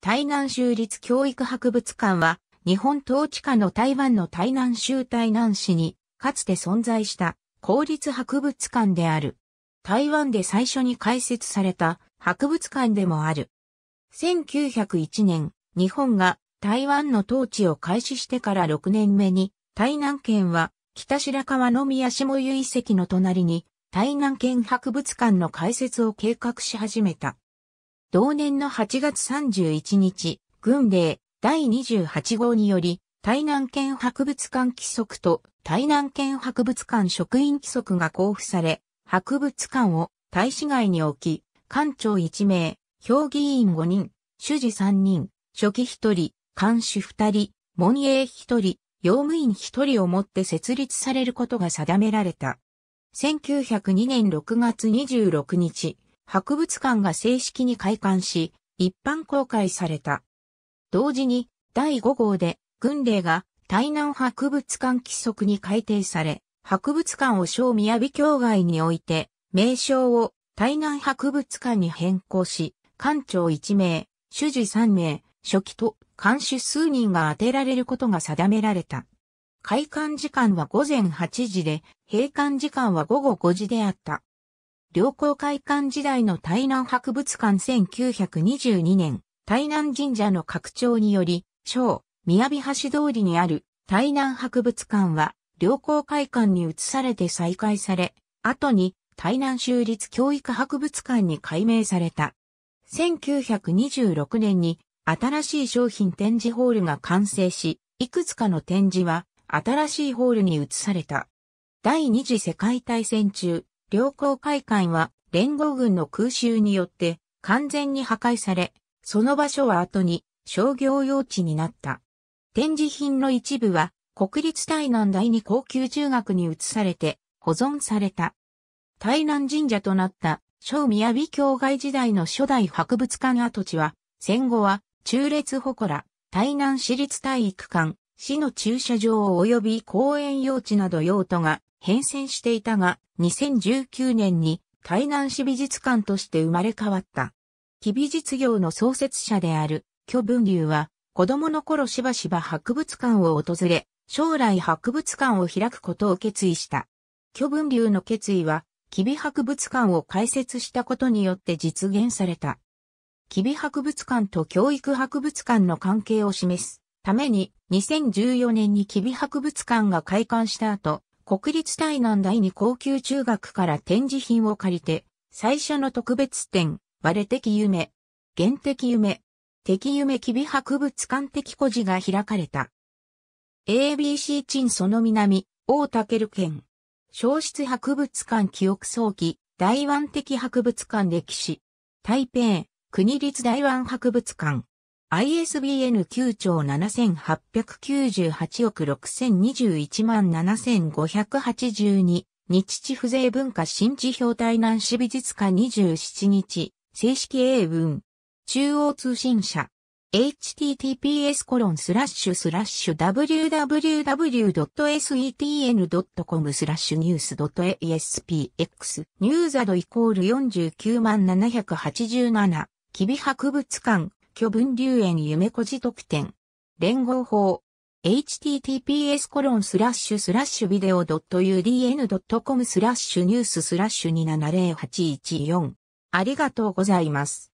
台南州立教育博物館は、日本統治下の台湾の台南州台南市に、かつて存在した公立博物館である。台湾で最初に開設された博物館でもある。1901年、日本が台湾の統治を開始してから6年目に、台南県は北白川の宮下湯遺跡の隣に台南県博物館の開設を計画し始めた。同年の8月31日、軍令第28号により、台南県博物館規則と台南県博物館職員規則が交付され、博物館を大使街に置き、館長1名、評議員5人、主事3人、初期1人、監守2人、門営1人、用務員1人をもって設立されることが定められた。1902年6月26日、博物館が正式に開館し、一般公開された。同時に、第5号で、軍令が台南博物館規則に改定され、博物館を小雅境外において、名称を台南博物館に変更し、館長1名、主事3名、初期と監守数人が当てられることが定められた。開館時間は午前8時で、閉館時間は午後5時であった。良好開館時代の台南博物館1922年、台南神社の拡張により、小、宮城橋通りにある台南博物館は、良好会館に移されて再開され、後に台南州立教育博物館に改名された。1926年に新しい商品展示ホールが完成し、いくつかの展示は新しいホールに移された。第二次世界大戦中、良好会館は連合軍の空襲によって完全に破壊され、その場所は後に商業用地になった。展示品の一部は国立台南第二高級中学に移されて保存された。台南神社となった小宮城境外時代の初代博物館跡地は戦後は中列祠、台南市立体育館、市の駐車場及び公園用地など用途が変遷していたが、2019年に台南市美術館として生まれ変わった。木美術業の創設者である、巨文流は、子供の頃しばしば博物館を訪れ、将来博物館を開くことを決意した。巨文流の決意は、木美博物館を開設したことによって実現された。木美博物館と教育博物館の関係を示すために2014年に吉備博物館が開館した後、国立台南第二高級中学から展示品を借りて、最初の特別展、割れ的夢、原的夢、敵夢吉備博物館的古事が開かれた。ABC 鎮その南、大竹県。消失博物館記憶早期、台湾的博物館歴史。台北、国立台湾博物館。ISBN 9兆7898億6021万7582日地不税文化新地表台南市美術館27日。正式英文。中央通信社。https コロンスラッシュスラッシュ www.setn.com スラッシュニュース .aspx ニューザドイコール49万787キビ博物館。巨分流園夢小路特典。連合法。https コロンスラッシュスラッシュビデオ .udn.com スラッシュニューススラッシュ270814。ありがとうございます。